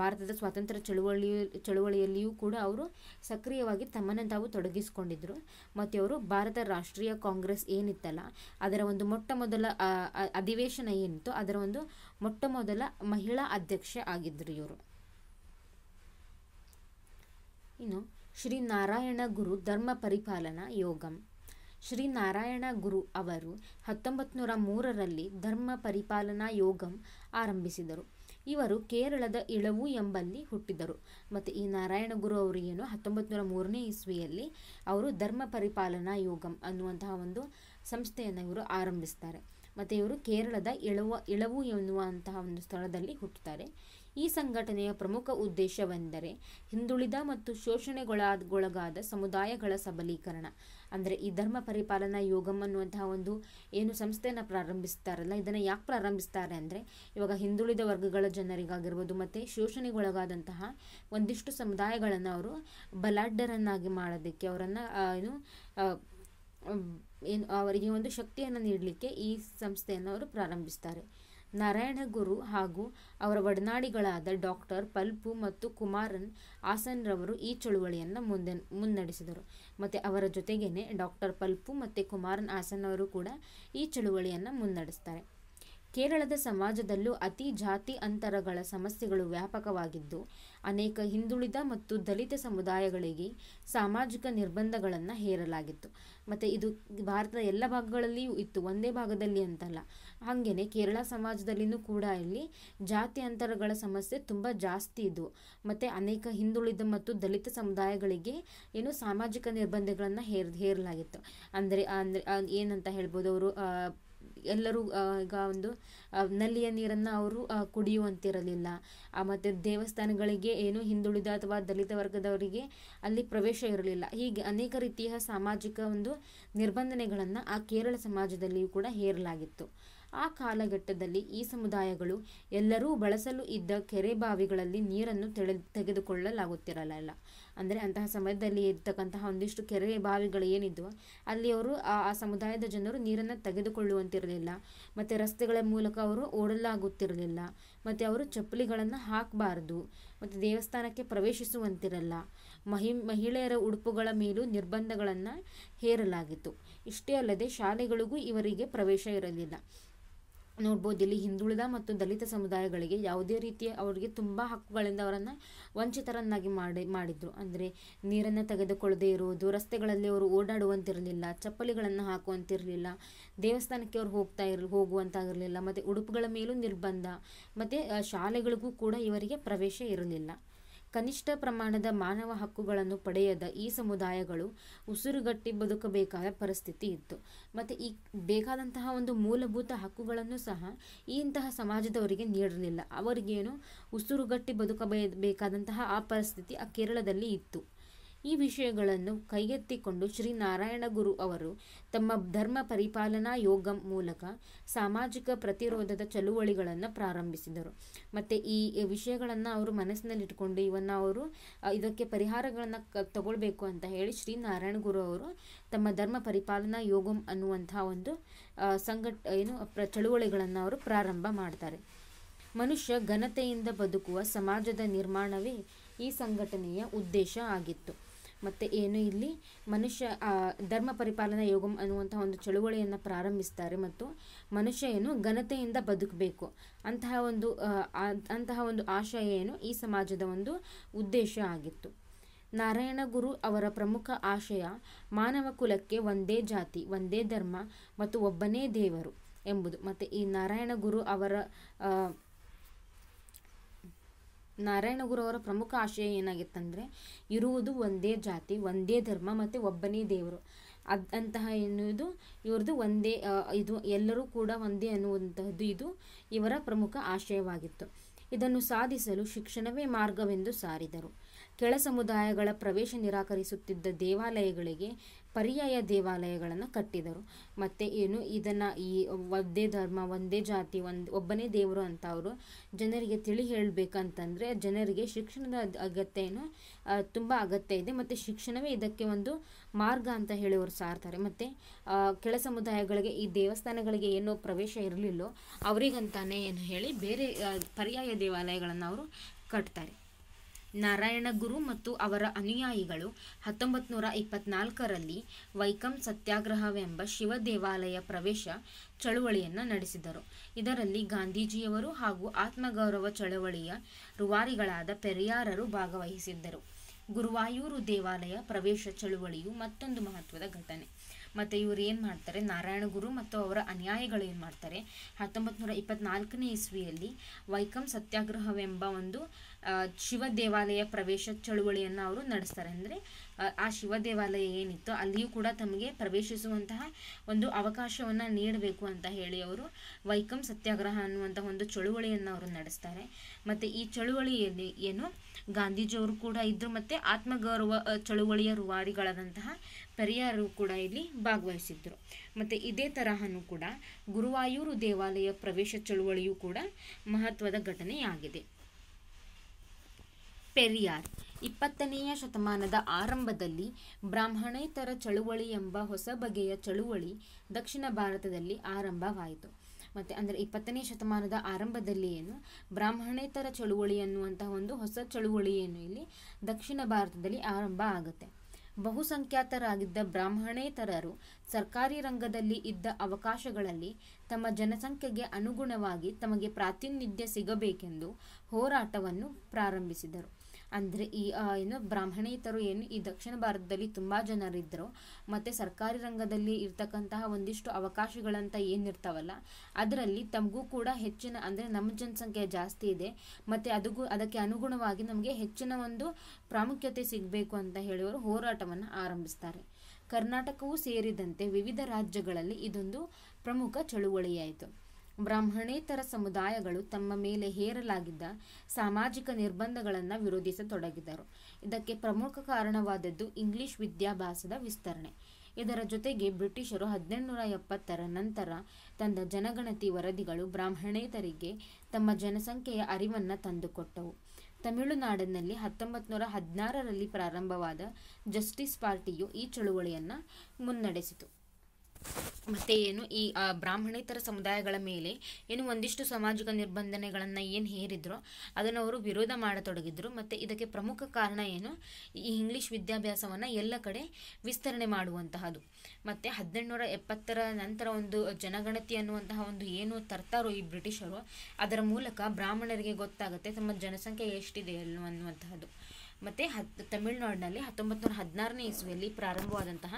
ಭಾರತದ ಸ್ವಾತಂತ್ರ್ಯ ಚಳುವಳಿ, ಚಳುವಳಿಯಲ್ಲಿಯೂ ಕೂಡ ಅವರು ಸಕ್ರಿಯವಾಗಿ ತಮ್ಮನ್ನು ತಾವು ತೊಡಗಿಸಿಕೊಂಡಿದ್ದರು ಮತ್ತು ಅವರು ಭಾರತ ರಾಷ್ಟ್ರೀಯ ಕಾಂಗ್ರೆಸ್ ಏನಿತ್ತಲ್ಲ, ಅದರ ಒಂದು ಮೊಟ್ಟ ಮೊದಲ ಅಧಿವೇಶನ ಏನಿತ್ತು ಅದರ ಒಂದು ಮೊಟ್ಟ ಮೊದಲ ಮಹಿಳಾ ಅಧ್ಯಕ್ಷೆ ಆಗಿದ್ದರು ಇವರು. ಇನ್ನು ಶ್ರೀ ನಾರಾಯಣ ಗುರು ಧರ್ಮ ಪರಿಪಾಲನಾ ಯೋಗಂ. ಶ್ರೀ ನಾರಾಯಣ ಗುರು ಅವರು ಹತ್ತೊಂಬತ್ತು ನೂರ ಮೂರರಲ್ಲಿ ಧರ್ಮ ಪರಿಪಾಲನಾ ಯೋಗಂ ಆರಂಭಿಸಿದರು. ಇವರು ಕೇರಳದ ಇಳವು ಎಂಬಲ್ಲಿ ಹುಟ್ಟಿದರು. ಮತ್ತು ಈ ನಾರಾಯಣ ಗುರು ಅವರು ಏನು? ಹತ್ತೊಂಬತ್ತು ನೂರ ಮೂರನೇ ಇಸ್ವಿಯಲ್ಲಿ ಅವರು ಧರ್ಮ ಪರಿಪಾಲನಾ ಯೋಗಂ ಅನ್ನುವಂತಹ ಒಂದು ಸಂಸ್ಥೆಯನ್ನು ಇವರು ಆರಂಭಿಸ್ತಾರೆ. ಮತ್ತು ಇವರು ಕೇರಳದ ಇಳವ, ಇಳವು ಎನ್ನುವಂತಹ ಒಂದು ಸ್ಥಳದಲ್ಲಿ ಹುಟ್ಟುತ್ತಾರೆ. ಈ ಸಂಘಟನೆಯ ಪ್ರಮುಖ ಉದ್ದೇಶವೆಂದರೆ ಹಿಂದುಳಿದ ಮತ್ತು ಶೋಷಣೆಗೊಳಗೊಳಗಾದ ಸಮುದಾಯಗಳ ಸಬಲೀಕರಣ. ಅಂದರೆ ಈ ಧರ್ಮ ಪರಿಪಾಲನಾ ಯೋಗಮ್ ಅನ್ನುವಂತಹ ಒಂದು ಏನು ಸಂಸ್ಥೆಯನ್ನು ಪ್ರಾರಂಭಿಸ್ತಾರಲ್ಲ, ಇದನ್ನು ಯಾಕೆ ಪ್ರಾರಂಭಿಸ್ತಾರೆ ಅಂದರೆ ಇವಾಗ ಹಿಂದುಳಿದ ವರ್ಗಗಳ ಜನರಿಗಾಗಿರ್ಬೋದು ಮತ್ತು ಶೋಷಣೆಗೊಳಗಾದಂತಹ ಒಂದಿಷ್ಟು ಸಮುದಾಯಗಳನ್ನು ಅವರು ಬಲಾಢ್ಯರನ್ನಾಗಿ ಮಾಡೋದಕ್ಕೆ ಅವರನ್ನು ಏನು ಏನು, ಅವರಿಗೆ ಒಂದು ಶಕ್ತಿಯನ್ನು ನೀಡಲಿಕ್ಕೆ ಈ ಸಂಸ್ಥೆಯನ್ನು ಅವರು ಪ್ರಾರಂಭಿಸ್ತಾರೆ. ನಾರಾಯಣ ಗುರು ಹಾಗೂ ಅವರ ಒಡನಾಡಿಗಳಾದ ಡಾಕ್ಟರ್ ಪಲ್ಪು ಮತ್ತು ಕುಮಾರನ್ ಆಸನ್ರವರು ಈ ಚಳುವಳಿಯನ್ನು ಮುಂದೆ, ಮುನ್ನಡೆಸಿದರು. ಮತ್ತು ಅವರ ಜೊತೆಗೇನೆ ಡಾಕ್ಟರ್ ಪಲ್ಪು ಮತ್ತು ಕುಮಾರನ್ ಆಸನ್ ಅವರು ಕೂಡ ಈ ಚಳುವಳಿಯನ್ನು ಮುನ್ನಡೆಸ್ತಾರೆ. ಕೇರಳದ ಸಮಾಜದಲ್ಲೂ ಅತಿ ಜಾತಿ ಅಂತರಗಳ ಸಮಸ್ಯೆಗಳು ವ್ಯಾಪಕವಾಗಿದ್ದು, ಅನೇಕ ಹಿಂದುಳಿದ ಮತ್ತು ದಲಿತ ಸಮುದಾಯಗಳಿಗೆ ಸಾಮಾಜಿಕ ನಿರ್ಬಂಧಗಳನ್ನು ಹೇರಲಾಗಿತ್ತು. ಮತ್ತು ಇದು ಭಾರತದ ಎಲ್ಲ ಭಾಗಗಳಲ್ಲಿಯೂ ಇತ್ತು, ಒಂದೇ ಭಾಗದಲ್ಲಿ ಅಂತಲ್ಲ. ಹಾಗೆಯೇ ಕೇರಳ ಸಮಾಜದಲ್ಲಿನೂ ಕೂಡ ಇಲ್ಲಿ ಜಾತಿ ಅಂತರಗಳ ಸಮಸ್ಯೆ ತುಂಬ ಜಾಸ್ತಿ ಇದು. ಮತ್ತು ಅನೇಕ ಹಿಂದುಳಿದ ಮತ್ತು ದಲಿತ ಸಮುದಾಯಗಳಿಗೆ ಏನು ಸಾಮಾಜಿಕ ನಿರ್ಬಂಧಗಳನ್ನು ಹೇರ್, ಹೇರಲಾಗಿತ್ತು. ಅಂದರೆ ಅಂದರೆ ಏನಂತ ಹೇಳ್ಬೋದು ಅವರು ಎಲ್ಲರೂ ಈಗ ಒಂದು ನಲ್ಲಿಯ ನೀರನ್ನು ಅವರು ಕುಡಿಯುವಂತಿರಲಿಲ್ಲ. ಮತ್ತು ದೇವಸ್ಥಾನಗಳಿಗೆ ಏನು ಹಿಂದುಳಿದ ಅಥವಾ ದಲಿತ ವರ್ಗದವರಿಗೆ ಅಲ್ಲಿ ಪ್ರವೇಶ ಇರಲಿಲ್ಲ. ಹೀಗೆ ಅನೇಕ ರೀತಿಯ ಸಾಮಾಜಿಕ ಒಂದು ನಿರ್ಬಂಧನೆಗಳನ್ನು ಆ ಕೇರಳ ಸಮಾಜದಲ್ಲಿಯೂ ಕೂಡ ಹೇರಲಾಗಿತ್ತು. ಆ ಕಾಲಘಟ್ಟದಲ್ಲಿ ಈ ಸಮುದಾಯಗಳು ಎಲ್ಲರೂ ಬಳಸಲು ಇದ್ದ ಕೆರೆ ಬಾವಿಗಳಲ್ಲಿ ನೀರನ್ನು ತೆಗೆದುಕೊಳ್ಳಲಾಗುತ್ತಿರಲಿಲ್ಲ. ಅಂದರೆ ಅಂತಹ ಸಮಯದಲ್ಲಿ ಇರ್ತಕ್ಕಂತಹ ಒಂದಿಷ್ಟು ಕೆರೆ ಬಾವಿಗಳು ಏನಿದ್ವು, ಅಲ್ಲಿ ಅವರು ಆ ಸಮುದಾಯದ ಜನರು ನೀರನ್ನು ತೆಗೆದುಕೊಳ್ಳುವಂತಿರಲಿಲ್ಲ. ಮತ್ತು ರಸ್ತೆಗಳ ಮೂಲಕ ಅವರು ಓಡಲಾಗುತ್ತಿರಲಿಲ್ಲ. ಮತ್ತು ಅವರು ಚಪ್ಪಲಿಗಳನ್ನು ಹಾಕಬಾರ್ದು. ಮತ್ತು ದೇವಸ್ಥಾನಕ್ಕೆ ಪ್ರವೇಶಿಸುವಂತಿರಲ್ಲ. ಮಹಿ, ಮಹಿಳೆಯರ ಉಡುಪುಗಳ ಮೇಲೂ ನಿರ್ಬಂಧಗಳನ್ನು ಹೇರಲಾಗಿತ್ತು. ಇಷ್ಟೇ ಅಲ್ಲದೆ ಶಾಲೆಗಳಿಗೂ ಇವರಿಗೆ ಪ್ರವೇಶ ಇರಲಿಲ್ಲ. ನೋಡ್ಬೋದು, ಇಲ್ಲಿ ಹಿಂದುಳಿದ ಮತ್ತು ದಲಿತ ಸಮುದಾಯಗಳಿಗೆ ಯಾವುದೇ ರೀತಿಯ ಅವರಿಗೆ ತುಂಬ ಹಕ್ಕುಗಳಿಂದ ಅವರನ್ನು ವಂಚಿತರನ್ನಾಗಿ ಮಾಡಿ, ಮಾಡಿದ್ರು. ಅಂದರೆ ನೀರನ್ನು ತೆಗೆದುಕೊಳ್ಳದೆ ಇರುವುದು, ರಸ್ತೆಗಳಲ್ಲಿ ಅವರು ಓಡಾಡುವಂತಿರಲಿಲ್ಲ, ಚಪ್ಪಲಿಗಳನ್ನು ಹಾಕುವಂತಿರಲಿಲ್ಲ, ದೇವಸ್ಥಾನಕ್ಕೆ ಅವರು ಹೋಗ್ತಾ ಇರ, ಹೋಗುವಂತಾಗಿರಲಿಲ್ಲ, ಮತ್ತು ಉಡುಪುಗಳ ಮೇಲೂ ನಿರ್ಬಂಧ, ಮತ್ತು ಶಾಲೆಗಳಿಗೂ ಕೂಡ ಇವರಿಗೆ ಪ್ರವೇಶ ಇರಲಿಲ್ಲ. ಕನಿಷ್ಠ ಪ್ರಮಾಣದ ಮಾನವ ಹಕ್ಕುಗಳನ್ನು ಪಡೆಯದ ಈ ಸಮುದಾಯಗಳು ಉಸಿರುಗಟ್ಟಿ ಬದುಕಬೇಕಾದ ಪರಿಸ್ಥಿತಿ ಇತ್ತು. ಮತ್ತು ಈ ಬೇಕಾದಂತಹ ಒಂದು ಮೂಲಭೂತ ಹಕ್ಕುಗಳನ್ನು ಸಹ ಇಂತಹ ಸಮಾಜದವರಿಗೆ ನೀಡಲಿಲ್ಲ. ಅವರಿಗೇನು ಉಸಿರುಗಟ್ಟಿ ಬದುಕಬೇಕಾದಂತಹ ಆ ಪರಿಸ್ಥಿತಿ ಆ ಕೇರಳದಲ್ಲಿ ಇತ್ತು. ಈ ವಿಷಯಗಳನ್ನು ಕೈಗೆತ್ತಿಕೊಂಡು ಶ್ರೀ ನಾರಾಯಣ ಗುರು ಅವರು ತಮ್ಮ ಧರ್ಮ ಪರಿಪಾಲನಾ ಯೋಗ ಮೂಲಕ ಸಾಮಾಜಿಕ ಪ್ರತಿರೋಧದ ಚಳುವಳಿಗಳನ್ನು ಪ್ರಾರಂಭಿಸಿದರು. ಮತ್ತು ಈ ವಿಷಯಗಳನ್ನು ಅವರು ಮನಸ್ಸಿನಲ್ಲಿಟ್ಟುಕೊಂಡು ಇವನ್ನು ಅವರು ಇದಕ್ಕೆ ಪರಿಹಾರಗಳನ್ನು ಕ, ತಗೊಳ್ಬೇಕು ಅಂತ ಹೇಳಿ ಶ್ರೀ ನಾರಾಯಣ ಗುರು ಅವರು ತಮ್ಮ ಧರ್ಮ ಪರಿಪಾಲನಾ ಯೋಗಂ ಅನ್ನುವಂಥ ಒಂದು ಸಂಘಟ, ಏನು, ಪ್ರ, ಚಳುವಳಿಗಳನ್ನು ಅವರು ಪ್ರಾರಂಭ ಮಾಡ್ತಾರೆ. ಮನುಷ್ಯ ಘನತೆಯಿಂದ ಬದುಕುವ ಸಮಾಜದ ನಿರ್ಮಾಣವೇ ಈ ಸಂಘಟನೆಯ ಉದ್ದೇಶ ಆಗಿತ್ತು. ಮತ್ತು ಏನು ಇಲ್ಲಿ ಮನುಷ್ಯ ಧರ್ಮ ಪರಿಪಾಲನಾ ಯೋಗಂ ಅನ್ನುವಂಥ ಒಂದು ಚಳುವಳಿಯನ್ನು ಪ್ರಾರಂಭಿಸ್ತಾರೆ ಮತ್ತು ಮನುಷ್ಯ ಏನು ಘನತೆಯಿಂದ ಬದುಕಬೇಕು. ಅಂತಹ ಒಂದು ಅಂತಹ ಒಂದು ಆಶಯ ಏನು ಈ ಸಮಾಜದ ಒಂದು ಉದ್ದೇಶ ಆಗಿತ್ತು. ನಾರಾಯಣ ಗುರು ಅವರ ಪ್ರಮುಖ ಆಶಯ, ಮಾನವ ಕುಲಕ್ಕೆ ಒಂದೇ ಜಾತಿ, ಒಂದೇ ಧರ್ಮ ಮತ್ತು ಒಬ್ಬನೇ ದೇವರು ಎಂಬುದು. ಮತ್ತು ಈ ನಾರಾಯಣ ಗುರು ಅವರ ನಾರಾಯಣ ಗುರು ಅವರ ಪ್ರಮುಖ ಆಶಯ ಏನಾಗಿತ್ತಂದರೆ, ಇರುವುದು ಒಂದೇ ಜಾತಿ, ಒಂದೇ ಧರ್ಮ ಮತ್ತು ಒಬ್ಬನೇ ದೇವರು. ಅದ್ ಅಂತಹ ಎನ್ನುವುದು ಇವ್ರದ್ದು ಒಂದೇ ಇದು ಎಲ್ಲರೂ ಕೂಡ ಒಂದೇ ಅನ್ನುವಂತಹದ್ದು ಇದು ಇವರ ಪ್ರಮುಖ ಆಶಯವಾಗಿತ್ತು. ಇದನ್ನು ಸಾಧಿಸಲು ಶಿಕ್ಷಣವೇ ಮಾರ್ಗವೆಂದು ಸಾರಿದರು. ಕೆಳ ಸಮುದಾಯಗಳ ಪ್ರವೇಶ ನಿರಾಕರಿಸುತ್ತಿದ್ದ ದೇವಾಲಯಗಳಿಗೆ ಪರ್ಯಾಯ ದೇವಾಲಯಗಳನ್ನು ಕಟ್ಟಿದರು. ಮತ್ತು ಏನು? ಇದನ್ನು ಈ ಒಂದೇ ಧರ್ಮ, ಒಂದೇ ಜಾತಿ, ಒಂದು, ಒಬ್ಬನೇ ದೇವರು ಅಂತ ಅವರು ಜನರಿಗೆ ತಿಳಿ ಹೇಳಬೇಕಂತಂದರೆ ಜನರಿಗೆ ಶಿಕ್ಷಣದ ಅಗತ್ಯನೂ ತುಂಬ ಅಗತ್ಯ ಇದೆ. ಮತ್ತು ಶಿಕ್ಷಣವೇ ಇದಕ್ಕೆ ಒಂದು ಮಾರ್ಗ ಅಂತ ಹೇಳಿ ಅವರು ಸಾರ್ತಾರೆ. ಮತ್ತು ಕೆಳ ಸಮುದಾಯಗಳಿಗೆ ಈ ದೇವಸ್ಥಾನಗಳಿಗೆ ಏನೋ ಪ್ರವೇಶ ಇರಲಿಲ್ಲೋ, ಅವರಿಗಂತಾನೆ ಏನು ಹೇಳಿ ಬೇರೆ ಪರ್ಯಾಯ ದೇವಾಲಯಗಳನ್ನು ಅವರು ಕಟ್ತಾರೆ. ನಾರಾಯಣ ಗುರು ಮತ್ತು ಅವರ ಅನುಯಾಯಿಗಳು ಹತ್ತೊಂಬತ್ತು ನೂರ ಇಪ್ಪತ್ನಾಲ್ಕರಲ್ಲಿ ವೈಕಂ ಸತ್ಯಾಗ್ರಹವೆಂಬ ಶಿವ ದೇವಾಲಯ ಪ್ರವೇಶ ಚಳುವಳಿಯನ್ನು ನಡೆಸಿದರು. ಇದರಲ್ಲಿ ಗಾಂಧೀಜಿಯವರು ಹಾಗೂ ಆತ್ಮಗೌರವ ಚಳವಳಿಯ ರುವಾರಿಗಳಾದ ಪೆರಿಯಾರರು ಭಾಗವಹಿಸಿದ್ದರು. ಗುರುವಾಯೂರು ದೇವಾಲಯ ಪ್ರವೇಶ ಚಳುವಳಿಯು ಮತ್ತೊಂದು ಮಹತ್ವದ ಘಟನೆ. ಮತ್ತು ಇವರು ಏನು ಮಾಡ್ತಾರೆ? ನಾರಾಯಣ ಗುರು ಮತ್ತು ಅವರ ಅನ್ಯಾಯಗಳು ಏನು ಮಾಡ್ತಾರೆ? ಹತ್ತೊಂಬತ್ತು ನೂರ ಇಪ್ಪತ್ನಾಲ್ಕನೇ ಇಸ್ವಿಯಲ್ಲಿ ವೈಕಂ ಸತ್ಯಾಗ್ರಹವೆಂಬ ಒಂದು ಶಿವ ದೇವಾಲಯ ಪ್ರವೇಶ ಚಳುವಳಿಯನ್ನು ಅವರು ನಡೆಸ್ತಾರೆ. ಅಂದರೆ, ಆ ಶಿವ ದೇವಾಲಯ ಏನಿತ್ತು ಅಲ್ಲಿಯೂ ಕೂಡ ತಮಗೆ ಪ್ರವೇಶಿಸುವಂತಹ ಒಂದು ಅವಕಾಶವನ್ನು ನೀಡಬೇಕು ಅಂತ ಹೇಳಿ ಅವರು ವೈಕಂ ಸತ್ಯಾಗ್ರಹ ಅನ್ನುವಂತಹ ಒಂದು ಚಳುವಳಿಯನ್ನು ಅವರು ನಡೆಸ್ತಾರೆ. ಮತ್ತು ಈ ಚಳುವಳಿಯಲ್ಲಿ ಏನು ಗಾಂಧೀಜಿಯವರು ಕೂಡ ಇದ್ದರು ಮತ್ತು ಆತ್ಮಗೌರವ ಚಳುವಳಿಯ ರೂವಾರಿಗಳಾದಂತಹ ಪೆರಿಯಾರು ಕೂಡ ಇಲ್ಲಿ ಭಾಗವಹಿಸಿದ್ದರು ಮತ್ತು ಇದೇ ತರಹನೂ ಕೂಡ ಗುರುವಾಯೂರು ದೇವಾಲಯ ಪ್ರವೇಶ ಚಳುವಳಿಯೂ ಕೂಡ ಮಹತ್ವದ ಘಟನೆಯಾಗಿದೆ. ಪೆರಿಯಾರ್. ಇಪ್ಪತ್ತನೆಯ ಶತಮಾನದ ಆರಂಭದಲ್ಲಿ ಬ್ರಾಹ್ಮಣೇತರ ಚಳುವಳಿ ಎಂಬ ಹೊಸ ಬಗೆಯ ಚಳುವಳಿ ದಕ್ಷಿಣ ಭಾರತದಲ್ಲಿ ಆರಂಭವಾಯಿತು. ಮತ್ತು ಅಂದರೆ ಇಪ್ಪತ್ತನೇ ಶತಮಾನದ ಆರಂಭದಲ್ಲಿ ಏನು? ಬ್ರಾಹ್ಮಣೇತರ ಚಳುವಳಿ ಅನ್ನುವಂತಹ ಒಂದು ಹೊಸ ಚಳುವಳಿ ಏನು ಇಲ್ಲಿ? ದಕ್ಷಿಣ ಭಾರತದಲ್ಲಿ ಆರಂಭ ಆಗುತ್ತೆ. ಬಹುಸಂಖ್ಯಾತರಾಗಿದ್ದ ಬ್ರಾಹ್ಮಣೇತರರು ಸರ್ಕಾರಿ ರಂಗದಲ್ಲಿ ಇದ್ದ ಅವಕಾಶಗಳಲ್ಲಿ ತಮ್ಮ ಜನಸಂಖ್ಯೆಗೆ ಅನುಗುಣವಾಗಿ ತಮಗೆ ಪ್ರಾತಿನಿಧ್ಯ ಸಿಗಬೇಕೆಂದು ಹೋರಾಟವನ್ನು ಪ್ರಾರಂಭಿಸಿದರು. ಅಂದರೆ ಈ ಏನು ಬ್ರಾಹ್ಮಣೇತರು ಏನು ಈ ದಕ್ಷಿಣ ಭಾರತದಲ್ಲಿ ತುಂಬ ಜನರಿದ್ದರು. ಮತ್ತು ಸರ್ಕಾರಿ ರಂಗದಲ್ಲಿ ಇರ್ತಕ್ಕಂತಹ ಒಂದಿಷ್ಟು ಅವಕಾಶಗಳಂತ ಏನಿರ್ತಾವಲ್ಲ ಅದರಲ್ಲಿ ತಮಗೂ ಕೂಡ ಹೆಚ್ಚಿನ, ಅಂದರೆ ನಮ್ಮ ಜನಸಂಖ್ಯೆ ಜಾಸ್ತಿ ಇದೆ. ಮತ್ತು ಅದಕ್ಕೂ ಅದಕ್ಕೆ ಅನುಗುಣವಾಗಿ ನಮಗೆ ಹೆಚ್ಚಿನ ಒಂದು ಪ್ರಾಮುಖ್ಯತೆ ಸಿಗಬೇಕು ಅಂತ ಹೇಳುವರು ಹೋರಾಟವನ್ನು ಆರಂಭಿಸ್ತಾರೆ. ಕರ್ನಾಟಕವೂ ಸೇರಿದಂತೆ ವಿವಿಧ ರಾಜ್ಯಗಳಲ್ಲಿ ಇದೊಂದು ಪ್ರಮುಖ ಚಳುವಳಿಯಾಯಿತು. ಬ್ರಾಹ್ಮಣೇತರ ಸಮುದಾಯಗಳು ತಮ್ಮ ಮೇಲೆ ಹೇರಲಾಗಿದ್ದ ಸಾಮಾಜಿಕ ನಿರ್ಬಂಧಗಳನ್ನು ವಿರೋಧಿಸತೊಡಗಿದರು. ಇದಕ್ಕೆ ಪ್ರಮುಖ ಕಾರಣವಾದದ್ದು ಇಂಗ್ಲಿಷ್ ವಿದ್ಯಾಭ್ಯಾಸದ ವಿಸ್ತರಣೆ. ಇದರ ಜೊತೆಗೆ ಬ್ರಿಟಿಷರು ಹದಿನೆಂಟುನೂರ ಎಪ್ಪತ್ತರ ನಂತರ ತಂದ ಜನಗಣತಿ ವರದಿಗಳು ಬ್ರಾಹ್ಮಣೇತರಿಗೆ ತಮ್ಮ ಜನಸಂಖ್ಯೆಯ ಅರಿವನ್ನು ತಂದುಕೊಟ್ಟವು. ತಮಿಳುನಾಡಿನಲ್ಲಿ ಹತ್ತೊಂಬತ್ತು ನೂರ ಹದಿನಾರರಲ್ಲಿ ಪ್ರಾರಂಭವಾದ ಜಸ್ಟಿಸ್ ಪಾರ್ಟಿಯು ಈ ಚಳುವಳಿಯನ್ನು ಮುನ್ನಡೆಸಿತು. ಮತ್ತೆ ಏನು ಈ ಬ್ರಾಹ್ಮಣೇತರ ಸಮುದಾಯಗಳ ಮೇಲೆ ಏನು ಒಂದಿಷ್ಟು ಸಾಮಾಜಿಕ ನಿರ್ಬಂಧನೆಗಳನ್ನು ಏನು ಹೇರಿದ್ರೋ ಅದನ್ನು ಅವರು ವಿರೋಧ ಮಾಡತೊಡಗಿದ್ರು. ಮತ್ತು ಇದಕ್ಕೆ ಪ್ರಮುಖ ಕಾರಣ ಏನು? ಈ ಇಂಗ್ಲೀಷ್ ವಿದ್ಯಾಭ್ಯಾಸವನ್ನು ಎಲ್ಲ ಕಡೆ ವಿಸ್ತರಣೆ ಮಾಡುವಂತಹದು. ಮತ್ತು ಹದಿನೆಂಟುನೂರ ಎಪ್ಪತ್ತರ ನಂತರ ಒಂದು ಜನಗಣತಿ ಅನ್ನುವಂತಹ ಒಂದು ಏನು ತರ್ತಾರೋ ಈ ಬ್ರಿಟಿಷರು ಅದರ ಮೂಲಕ ಬ್ರಾಹ್ಮಣರಿಗೆ ಗೊತ್ತಾಗುತ್ತೆ. ತಮ್ಮ ಜನಸಂಖ್ಯೆ ಎಷ್ಟಿದೆ ಅನ್ನೋ ಅನ್ನುವಂತಹದ್ದು ಮತ್ತು ಹತ್, ತಮಿಳುನಾಡಿನಲ್ಲಿ ಹತ್ತೊಂಬತ್ತು ನೂರ ಹದಿನಾರನೇ ಇಸ್ವಿಯಲ್ಲಿ ಪ್ರಾರಂಭವಾದಂತಹ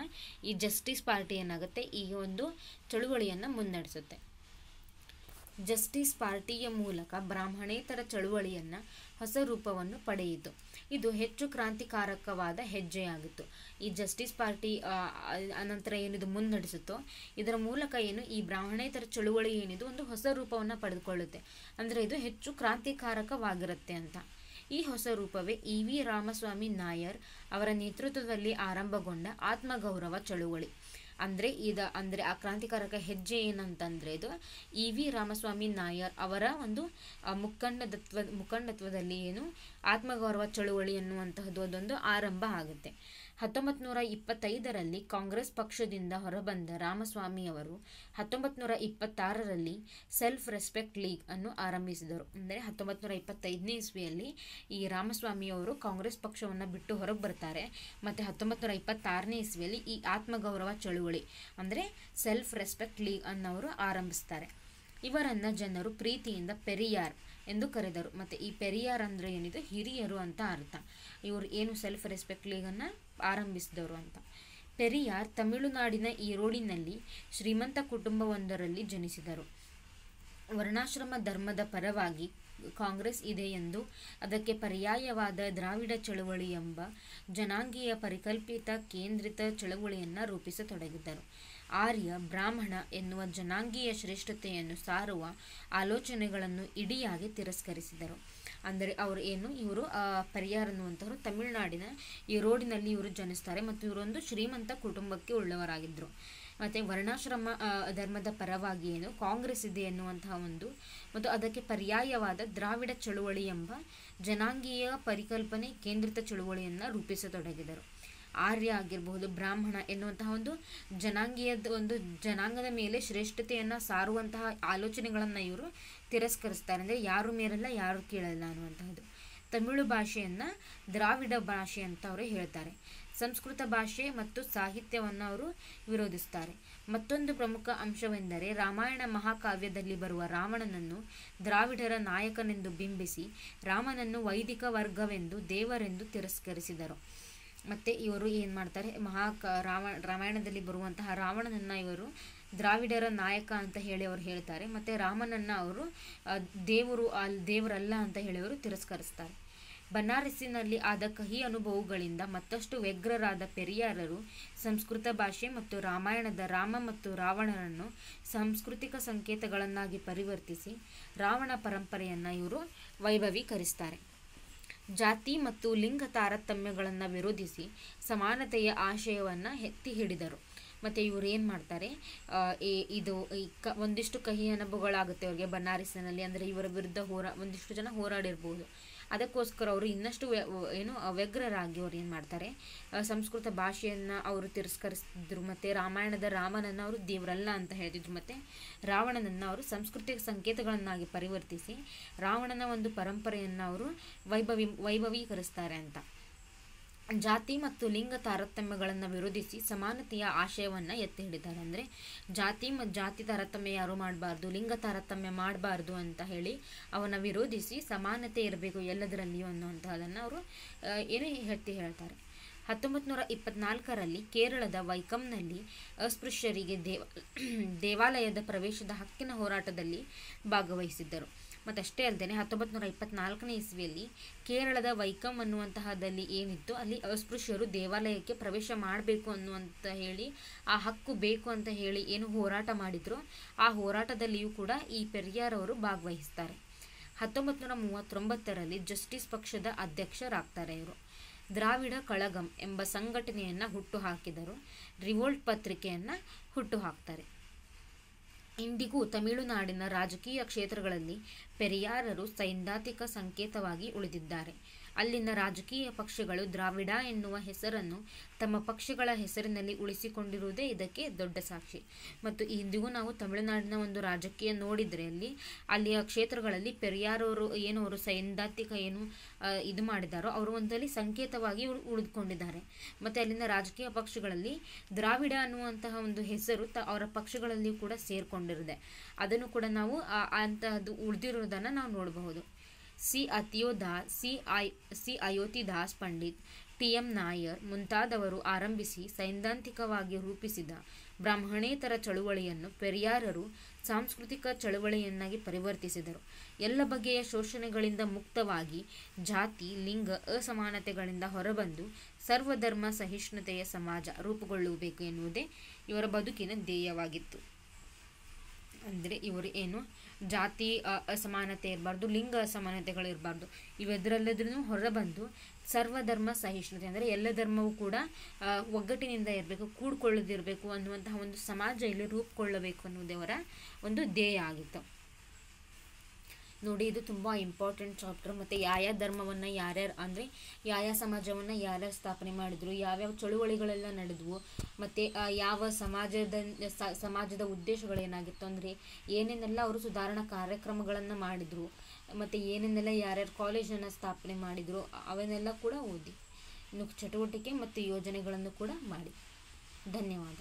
ಈ ಜಸ್ಟಿಸ್ ಪಾರ್ಟಿ ಏನಾಗುತ್ತೆ? ಈ ಒಂದು ಚಳುವಳಿಯನ್ನು ಮುನ್ನಡೆಸುತ್ತೆ. ಜಸ್ಟಿಸ್ ಪಾರ್ಟಿಯ ಮೂಲಕ ಬ್ರಾಹ್ಮಣೇತರ ಚಳುವಳಿಯನ್ನು ಹೊಸ ರೂಪವನ್ನು ಪಡೆಯಿತು. ಇದು ಹೆಚ್ಚು ಕ್ರಾಂತಿಕಾರಕವಾದ ಹೆಜ್ಜೆಯಾಗಿತ್ತು. ಈ ಜಸ್ಟಿಸ್ ಪಾರ್ಟಿ ಅನಂತರ ಏನಿದು ಮುನ್ನಡೆಸುತ್ತೋ, ಇದರ ಮೂಲಕ ಏನು ಈ ಬ್ರಾಹ್ಮಣೇತರ ಚಳುವಳಿ ಏನಿದು ಒಂದು ಹೊಸ ರೂಪವನ್ನು ಪಡೆದುಕೊಳ್ಳುತ್ತೆ. ಅಂದರೆ ಇದು ಹೆಚ್ಚು ಕ್ರಾಂತಿಕಾರಕವಾಗಿರುತ್ತೆ ಅಂತ. ಈ ಹೊಸ ರೂಪವೇ ಇ ವಿ ರಾಮಸ್ವಾಮಿ ನಾಯರ್ ಅವರ ನೇತೃತ್ವದಲ್ಲಿ ಆರಂಭಗೊಂಡ ಆತ್ಮಗೌರವ ಚಳುವಳಿ. ಅಂದರೆ ಇದ, ಅಂದರೆ ಆ ಕ್ರಾಂತಿಕಾರಕ ಹೆಜ್ಜೆ ಏನಂತಂದರೆ ಇದು ಇ ವಿ ರಾಮಸ್ವಾಮಿ ನಾಯರ್ ಅವರ ಒಂದು ಮುಖಂಡದತ್ವ ಮುಖಂಡತ್ವ ಮುಖಂಡತ್ವದಲ್ಲಿ ಏನು ಆತ್ಮಗೌರವ ಚಳುವಳಿ ಎನ್ನುವಂತಹದ್ದು ಅದೊಂದು ಆರಂಭ ಆಗುತ್ತೆ. ಹತ್ತೊಂಬತ್ತು ನೂರ ಇಪ್ಪತ್ತೈದರಲ್ಲಿ ಕಾಂಗ್ರೆಸ್ ಪಕ್ಷದಿಂದ ಹೊರಬಂದ ರಾಮಸ್ವಾಮಿ ಅವರು ಹತ್ತೊಂಬತ್ತು ನೂರ ಇಪ್ಪತ್ತಾರರಲ್ಲಿ ಸೆಲ್ಫ್ ರೆಸ್ಪೆಕ್ಟ್ ಲೀಗ್ ಅನ್ನು ಆರಂಭಿಸಿದರು. ಅಂದರೆ ಹತ್ತೊಂಬತ್ತು ನೂರ ಇಪ್ಪತ್ತೈದನೇ ಇಸ್ವಿಯಲ್ಲಿ ಈ ರಾಮಸ್ವಾಮಿ ಅವರು ಕಾಂಗ್ರೆಸ್ ಪಕ್ಷವನ್ನು ಬಿಟ್ಟು ಹೊರಗೆ ಬರ್ತಾರೆ. ಮತ್ತು ಹತ್ತೊಂಬತ್ತು ನೂರ ಇಪ್ಪತ್ತಾರನೇ ಇಸ್ವಿಯಲ್ಲಿ ಈ ಆತ್ಮಗೌರವ ಚಳುವಳಿ, ಅಂದರೆ ಸೆಲ್ಫ್ ರೆಸ್ಪೆಕ್ಟ್ ಲೀಗ್ ಅನ್ನೋರು ಆರಂಭಿಸ್ತಾರೆ. ಇವರನ್ನು ಜನರು ಪ್ರೀತಿಯಿಂದ ಪೆರಿಯಾರ್ ಎಂದು ಕರೆದರು. ಮತ್ತು ಈ ಪೆರಿಯಾರ್ ಅಂದರೆ ಏನಿದೆ? ಹಿರಿಯರು ಅಂತ ಅರ್ಥ. ಇವರು ಏನು ಸೆಲ್ಫ್ ರೆಸ್ಪೆಕ್ಟ್ ಲೀಗನ್ನು ಆರಂಭಿಸಿದವರು ಅಂತ. ಪೆರಿಯಾರ್ ತಮಿಳುನಾಡಿನ ಈರೋಡಿನಲ್ಲಿ ಶ್ರೀಮಂತ ಕುಟುಂಬವೊಂದರಲ್ಲಿ ಜನಿಸಿದರು. ವರ್ಣಾಶ್ರಮ ಧರ್ಮದ ಪರವಾಗಿ ಕಾಂಗ್ರೆಸ್ ಇದೆ ಎಂದು ಅದಕ್ಕೆ ಪರ್ಯಾಯವಾದ ದ್ರಾವಿಡ ಚಳವಳಿ ಎಂಬ ಜನಾಂಗೀಯ ಪರಿಕಲ್ಪಿತ ಕೇಂದ್ರಿತ ಚಳವಳಿಯನ್ನು ರೂಪಿಸತೊಡಗಿದ್ದರು. ಆರ್ಯ ಬ್ರಾಹ್ಮಣ ಎನ್ನುವ ಜನಾಂಗೀಯ ಶ್ರೇಷ್ಠತೆಯನ್ನು ಸಾರುವ ಆಲೋಚನೆಗಳನ್ನು ಇಡಿಯಾಗಿ ತಿರಸ್ಕರಿಸಿದರು. ಅಂದರೆ ಅವರು ಏನು? ಇವರು ಪರಿಯಾರ್ ಅನ್ನುವಂಥವರು ತಮಿಳುನಾಡಿನ ಈ ರೋಡಿನಲ್ಲಿ ಇವರು ಜನಿಸ್ತಾರೆ ಮತ್ತು ಇವರೊಂದು ಶ್ರೀಮಂತ ಕುಟುಂಬಕ್ಕೆ ಉಳ್ಳವರಾಗಿದ್ದರು. ಮತ್ತು ವರ್ಣಾಶ್ರಮ ಧರ್ಮದ ಪರವಾಗಿ ಏನು? ಕಾಂಗ್ರೆಸ್ ಇದೆ ಎನ್ನುವಂತಹ ಒಂದು. ಮತ್ತು ಅದಕ್ಕೆ ಪರ್ಯಾಯವಾದ ದ್ರಾವಿಡ ಚಳುವಳಿ ಎಂಬ ಜನಾಂಗೀಯ ಪರಿಕಲ್ಪನೆ ಕೇಂದ್ರಿತ ಚಳುವಳಿಯನ್ನು ರೂಪಿಸತೊಡಗಿದರು. ಆರ್ಯ ಆಗಿರಬಹುದು, ಬ್ರಾಹ್ಮಣ ಎನ್ನುವಂತಹ ಒಂದು ಜನಾಂಗೀಯದ ಒಂದು ಜನಾಂಗದ ಮೇಲೆ ಶ್ರೇಷ್ಠತೆಯನ್ನು ಸಾರುವಂತಹ ಆಲೋಚನೆಗಳನ್ನು ಇವರು ತಿರಸ್ಕರಿಸ್ತಾರೆ. ಅಂದರೆ ಯಾರು ಮೇರಲ್ಲ ಯಾರು ಕೇಳಲ್ಲ ಅನ್ನುವಂತಹದ್ದು. ತಮಿಳು ಭಾಷೆಯನ್ನು ದ್ರಾವಿಡ ಭಾಷೆ ಅಂತ ಅವರು ಹೇಳ್ತಾರೆ. ಸಂಸ್ಕೃತ ಭಾಷೆ ಮತ್ತು ಸಾಹಿತ್ಯವನ್ನು ಅವರು ವಿರೋಧಿಸ್ತಾರೆ ಮತ್ತೊಂದು ಪ್ರಮುಖ ಅಂಶವೆಂದರೆ ರಾಮಾಯಣ ಮಹಾಕಾವ್ಯದಲ್ಲಿ ಬರುವ ರಾವಣನನ್ನು ದ್ರಾವಿಡರ ನಾಯಕನೆಂದು ಬಿಂಬಿಸಿ ರಾಮನನ್ನು ವೈದಿಕ ವರ್ಗವೆಂದು ದೇವರೆಂದು ತಿರಸ್ಕರಿಸಿದರು. ಮತ್ತು ಇವರು ಏನು ಮಾಡ್ತಾರೆ? ಮಹಾ ರಾಮ ರಾಮಾಯಣದಲ್ಲಿ ಬರುವಂತಹ ರಾವಣನನ್ನು ಇವರು ದ್ರಾವಿಡರ ನಾಯಕ ಅಂತ ಹೇಳಿ ಅವರು ಹೇಳ್ತಾರೆ. ಮತ್ತು ರಾಮನನ್ನು ಅವರು ದೇವರು ಅಲ್, ದೇವರಲ್ಲ ಅಂತ ಹೇಳಿ ಅವರು ತಿರಸ್ಕರಿಸ್ತಾರೆ. ಬನಾರಸ್ಸಿನಲ್ಲಿ ಆದ ಕಹಿ ಅನುಭವಗಳಿಂದ ಮತ್ತಷ್ಟು ವ್ಯಗ್ರರಾದ ಪೆರಿಯಾರರು ಸಂಸ್ಕೃತ ಭಾಷೆ ಮತ್ತು ರಾಮಾಯಣದ ರಾಮ ಮತ್ತು ರಾವಣರನ್ನು ಸಾಂಸ್ಕೃತಿಕ ಸಂಕೇತಗಳನ್ನಾಗಿ ಪರಿವರ್ತಿಸಿ ರಾವಣ ಪರಂಪರೆಯನ್ನು ಇವರು ವೈಭವೀಕರಿಸ್ತಾರೆ. ಜಾತಿ ಮತ್ತು ಲಿಂಗ ತಾರತಮ್ಯಗಳನ್ನು ವಿರೋಧಿಸಿ ಸಮಾನತೆಯ ಆಶಯವನ್ನು ಎತ್ತಿ ಹಿಡಿದರು. ಮತ್ತು ಇವರು ಏನು ಮಾಡ್ತಾರೆ? ಇದು, ಈ ಕ, ಒಂದಿಷ್ಟು ಕಹಿ ಅನುಭವಗಳಾಗುತ್ತೆ ಅವ್ರಿಗೆ ಬನಾರಸ್ಸಿನಲ್ಲಿ ಅಂದರೆ ಇವರ ವಿರುದ್ಧ ಹೋರಾ, ಒಂದಿಷ್ಟು ಜನ ಹೋರಾಡಿರ್ಬೋದು. ಅದಕ್ಕೋಸ್ಕರ ಅವರು ಇನ್ನಷ್ಟು ಏನು ವ್ಯಗ್ರರಾಗಿ ಅವ್ರು ಏನು ಮಾಡ್ತಾರೆ? ಸಂಸ್ಕೃತ ಭಾಷೆಯನ್ನು ಅವರು ತಿರಸ್ಕರಿಸಿದ್ರು ಮತ್ತು ರಾಮಾಯಣದ ರಾಮನನ್ನು ಅವರು ದೇವರಲ್ಲ ಅಂತ ಹೇಳ್ತಿದ್ರು ಮತ್ತು ರಾವಣನನ್ನು ಅವರು ಸಂಸ್ಕೃತಿಕ ಸಂಕೇತಗಳನ್ನಾಗಿ ಪರಿವರ್ತಿಸಿ ರಾವಣನ ಒಂದು ಪರಂಪರೆಯನ್ನು ಅವರು ವೈಭವಿ ವೈಭವೀಕರಿಸ್ತಾರೆ ಅಂತ. ಜಾತಿ ಮತ್ತು ಲಿಂಗ ತಾರತಮ್ಯಗಳನ್ನು ವಿರೋಧಿಸಿ ಸಮಾನತೆಯ ಆಶಯವನ್ನು ಎತ್ತಿ ಹಿಡಿತಾರೆ ಅಂದರೆ ಜಾತಿ ಮತ್ತು ಜಾತಿ ತಾರತಮ್ಯ ಯಾರು ಮಾಡಬಾರ್ದು, ಲಿಂಗ ತಾರತಮ್ಯ ಮಾಡಬಾರ್ದು ಅಂತ ಹೇಳಿ ಅವನ್ನ ವಿರೋಧಿಸಿ ಸಮಾನತೆ ಇರಬೇಕು ಎಲ್ಲದರಲ್ಲಿಯೂ ಅನ್ನುವಂತಹದನ್ನು ಅವರು ಏನು ಎತ್ತಿ ಹೇಳ್ತಾರೆ. ಹತ್ತೊಂಬತ್ತು ನೂರ ಇಪ್ಪತ್ನಾಲ್ಕರಲ್ಲಿ ಕೇರಳದ ವೈಕಂನಲ್ಲಿ ಅಸ್ಪೃಶ್ಯರಿಗೆ ದೇವ, ದೇವಾಲಯದ ಪ್ರವೇಶದ ಹಕ್ಕಿನ ಹೋರಾಟದಲ್ಲಿ ಭಾಗವಹಿಸಿದ್ದರು. ಮತ್ತು ಅಷ್ಟೇ ಅಲ್ಲದೆ ಹತ್ತೊಂಬತ್ತು ನೂರ ಇಪ್ಪತ್ನಾಲ್ಕನೇ ಇಸ್ವಿಯಲ್ಲಿ ಕೇರಳದ ವೈಕಂ ಅನ್ನುವಂತಹದಲ್ಲಿ ಏನಿತ್ತು, ಅಲ್ಲಿ ಅಸ್ಪೃಶ್ಯರು ದೇವಾಲಯಕ್ಕೆ ಪ್ರವೇಶ ಮಾಡಬೇಕು ಅನ್ನುವಂತ ಹೇಳಿ, ಆ ಹಕ್ಕು ಬೇಕು ಅಂತ ಹೇಳಿ ಏನು ಹೋರಾಟ ಮಾಡಿದ್ರು, ಆ ಹೋರಾಟದಲ್ಲಿಯೂ ಕೂಡ ಈ ಪೆರಿಯಾರ್ ಅವರು ಭಾಗವಹಿಸ್ತಾರೆ. ಹತ್ತೊಂಬತ್ತು ನೂರ ಮೂವತ್ತೊಂಬತ್ತರಲ್ಲಿ ಜಸ್ಟಿಸ್ ಪಕ್ಷದ ಅಧ್ಯಕ್ಷರಾಗ್ತಾರೆ ಇವರು. ದ್ರಾವಿಡ ಕಳಗಂ ಎಂಬ ಸಂಘಟನೆಯನ್ನು ಹುಟ್ಟುಹಾಕಿದರು ರಿವೋಲ್ಟ್ ಪತ್ರಿಕೆಯನ್ನು ಹುಟ್ಟುಹಾಕ್ತಾರೆ ಇಂದಿಗೂ ತಮಿಳುನಾಡಿನ ರಾಜಕೀಯ ಕ್ಷೇತ್ರಗಳಲ್ಲಿ ಪೆರಿಯಾರರು ಸೈದ್ಧಾಂತಿಕ ಸಂಕೇತವಾಗಿ ಉಳಿದಿದ್ದಾರೆ. ಅಲ್ಲಿನ ರಾಜಕೀಯ ಪಕ್ಷಗಳು ದ್ರಾವಿಡ ಎನ್ನುವ ಹೆಸರನ್ನು ತಮ್ಮ ಪಕ್ಷಗಳ ಹೆಸರಿನಲ್ಲಿ ಉಳಿಸಿಕೊಂಡಿರುವುದೇ ಇದಕ್ಕೆ ದೊಡ್ಡ ಸಾಕ್ಷಿ. ಮತ್ತು ಇಂದಿಗೂ ನಾವು ತಮಿಳುನಾಡಿನ ಒಂದು ರಾಜಕೀಯ ನೋಡಿದರೆ ಅಲ್ಲಿ, ಅಲ್ಲಿಯ ಕ್ಷೇತ್ರಗಳಲ್ಲಿ ಪೆರಿಯಾರವರು ಏನು ಅವರು ಸೈದ್ಧಾಂತಿಕ ಏನು ಇದು ಮಾಡಿದಾರೋ ಅವರು ಒಂದರಲ್ಲಿ ಸಂಕೇತವಾಗಿ ಉಳ್- ಉಳಿದುಕೊಂಡಿದ್ದಾರೆ. ಮತ್ತು ಅಲ್ಲಿನ ರಾಜಕೀಯ ಪಕ್ಷಗಳಲ್ಲಿ ದ್ರಾವಿಡ ಅನ್ನುವಂತಹ ಒಂದು ಹೆಸರು ತ, ಅವರ ಪಕ್ಷಗಳಲ್ಲಿಯೂ ಕೂಡ ಸೇರಿಕೊಂಡಿರುತ್ತೆ ಅದನ್ನು ಕೂಡ ನಾವು ಅಂತಹದ್ದು ಉಳಿದಿರುವುದನ್ನು ನಾವು ನೋಡಬಹುದು. C Ayothidas C I, C Ayothi Das Pandit T M Nair ಮುಂತಾದವರು ಆರಂಭಿಸಿ ಸೈದ್ಧಾಂತಿಕವಾಗಿ ರೂಪಿಸಿದ ಬ್ರಾಹ್ಮಣೇತರ ಚಳುವಳಿಯನ್ನು ಪೆರಿಯಾರರು ಸಾಂಸ್ಕೃತಿಕ ಚಳುವಳಿಯನ್ನಾಗಿ ಪರಿವರ್ತಿಸಿದರು. ಎಲ್ಲ ಬಗೆಯ ಶೋಷಣೆಗಳಿಂದ ಮುಕ್ತವಾಗಿ ಜಾತಿ, ಲಿಂಗ, ಅಸಮಾನತೆಗಳಿಂದ ಹೊರಬಂದು ಸರ್ವಧರ್ಮ ಸಹಿಷ್ಣುತೆಯ ಸಮಾಜ ರೂಪುಗೊಳ್ಳಬೇಕು ಎನ್ನುವುದೇ ಇವರ ಬದುಕಿನ ಧ್ಯೇಯವಾಗಿತ್ತು. ಅಂದರೆ ಇವರು ಏನು? ಜಾತಿ ಅಸಮಾನತೆ ಇರಬಾರ್ದು, ಲಿಂಗ ಅಸಮಾನತೆಗಳು ಇರಬಾರ್ದು. ಇವೆದ್ರಲ್ಲದ್ರೂ ಹೊರಬಂದು ಸರ್ವಧರ್ಮ ಸಹಿಷ್ಣುತೆ ಅಂದರೆ ಎಲ್ಲ ಧರ್ಮವೂ ಕೂಡ ಒಗ್ಗಟ್ಟಿನಿಂದ ಇರಬೇಕು, ಕೂಡ್ಕೊಳ್ಳೋದಿರಬೇಕು ಅನ್ನುವಂತಹ ಒಂದು ಸಮಾಜ ಇಲ್ಲಿ ರೂಪುಗೊಳ್ಳಬೇಕು ಅನ್ನೋದೇ ಅವರ ಒಂದು ಧ್ಯೇಯ ಆಗಿತ್ತು. ನೋಡಿ, ಇದು ತುಂಬ ಇಂಪಾರ್ಟೆಂಟ್ ಚಾಪ್ಟರ್ ಮತ್ತು ಯಾವ ಧರ್ಮವನ್ನು ಯಾರ್ಯಾರು ಅಂದರೆ ಯಾವ ಸಮಾಜವನ್ನು ಯಾರ್ಯಾರು ಸ್ಥಾಪನೆ ಮಾಡಿದ್ರು, ಯಾವ್ಯಾವ ಚಳುವಳಿಗಳೆಲ್ಲ ನಡೆದವು, ಮತ್ತು ಯಾವ ಸಮಾಜದ ಸಮಾಜದ ಉದ್ದೇಶಗಳೇನಾಗಿತ್ತು ಅಂದರೆ ಏನೇನೆಲ್ಲ ಅವರು ಸುಧಾರಣಾ ಕಾರ್ಯಕ್ರಮಗಳನ್ನು ಮಾಡಿದರು, ಮತ್ತು ಏನೇನೆಲ್ಲ ಯಾರ್ಯಾರು ಕಾಲೇಜನ್ನು ಸ್ಥಾಪನೆ ಮಾಡಿದರು, ಅವನ್ನೆಲ್ಲ ಕೂಡ ಓದಿ, ಇನ್ನು ಚಟುವಟಿಕೆ ಮತ್ತು ಯೋಜನೆಗಳನ್ನು ಕೂಡ ಮಾಡಿ. ಧನ್ಯವಾದ.